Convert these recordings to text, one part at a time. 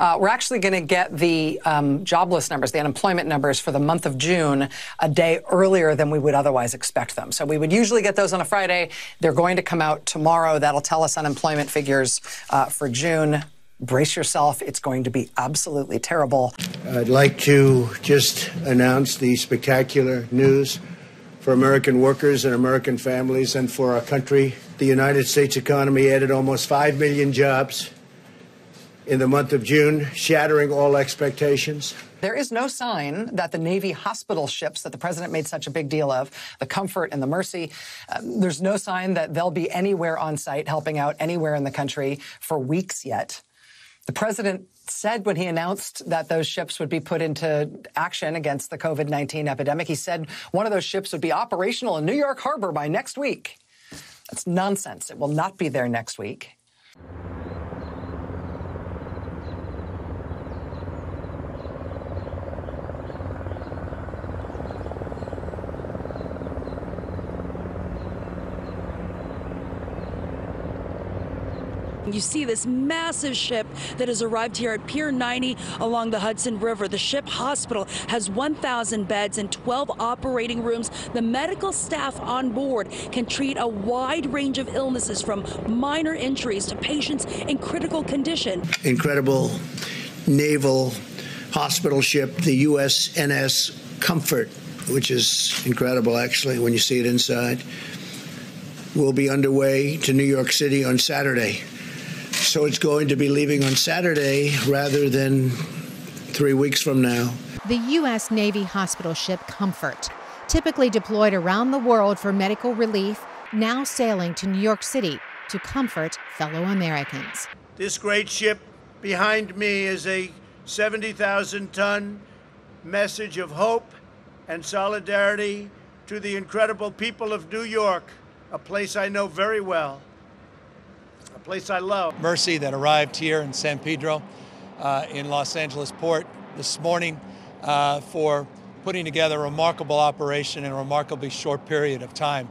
Uh, we're actually going to get the um, jobless numbers, the unemployment numbers for the month of June a day earlier than we would otherwise expect them. So we would usually get those on a Friday. They're going to come out tomorrow. That'll tell us unemployment figures uh, for June. Brace yourself. It's going to be absolutely terrible. I'd like to just announce the spectacular news for American workers and American families and for our country. The United States economy added almost 5 million jobs in the month of June, shattering all expectations. There is no sign that the Navy hospital ships that the president made such a big deal of, the Comfort and the Mercy, uh, there's no sign that they'll be anywhere on site helping out anywhere in the country for weeks yet. The president said when he announced that those ships would be put into action against the COVID 19 epidemic, he said one of those ships would be operational in New York Harbor by next week. That's nonsense. It will not be there next week. You see this massive ship that has arrived here at Pier 90 along the Hudson River. The ship hospital has 1,000 beds and 12 operating rooms. The medical staff on board can treat a wide range of illnesses from minor injuries to patients in critical condition. Incredible naval hospital ship, the USNS Comfort, which is incredible actually when you see it inside, will be underway to New York City on Saturday. So it's going to be leaving on Saturday rather than three weeks from now. The U.S. Navy hospital ship Comfort, typically deployed around the world for medical relief, now sailing to New York City to comfort fellow Americans. This great ship behind me is a 70,000 ton message of hope and solidarity to the incredible people of New York, a place I know very well a place I love. Mercy that arrived here in San Pedro uh, in Los Angeles Port this morning uh, for putting together a remarkable operation in a remarkably short period of time.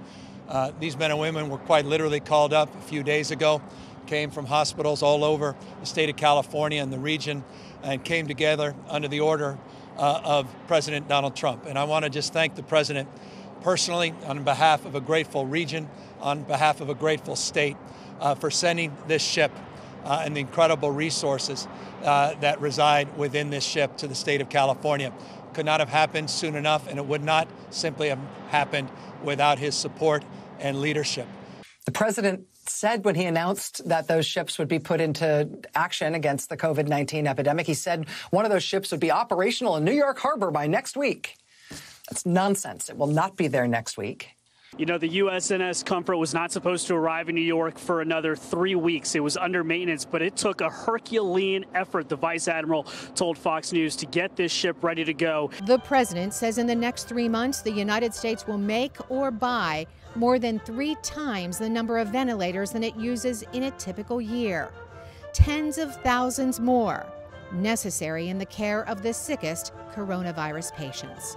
Uh, these men and women were quite literally called up a few days ago, came from hospitals all over the state of California and the region, and came together under the order uh, of President Donald Trump. And I want to just thank the President personally on behalf of a grateful region, on behalf of a grateful state uh, for sending this ship uh, and the incredible resources uh, that reside within this ship to the state of California. Could not have happened soon enough, and it would not simply have happened without his support and leadership. The president said when he announced that those ships would be put into action against the COVID 19 epidemic, he said one of those ships would be operational in New York Harbor by next week. That's nonsense. It will not be there next week. You know, the USNS Comfort was not supposed to arrive in New York for another three weeks. It was under maintenance, but it took a Herculean effort, the Vice Admiral told Fox News, to get this ship ready to go. The president says in the next three months, the United States will make or buy more than three times the number of ventilators than it uses in a typical year. Tens of thousands more necessary in the care of the sickest coronavirus patients.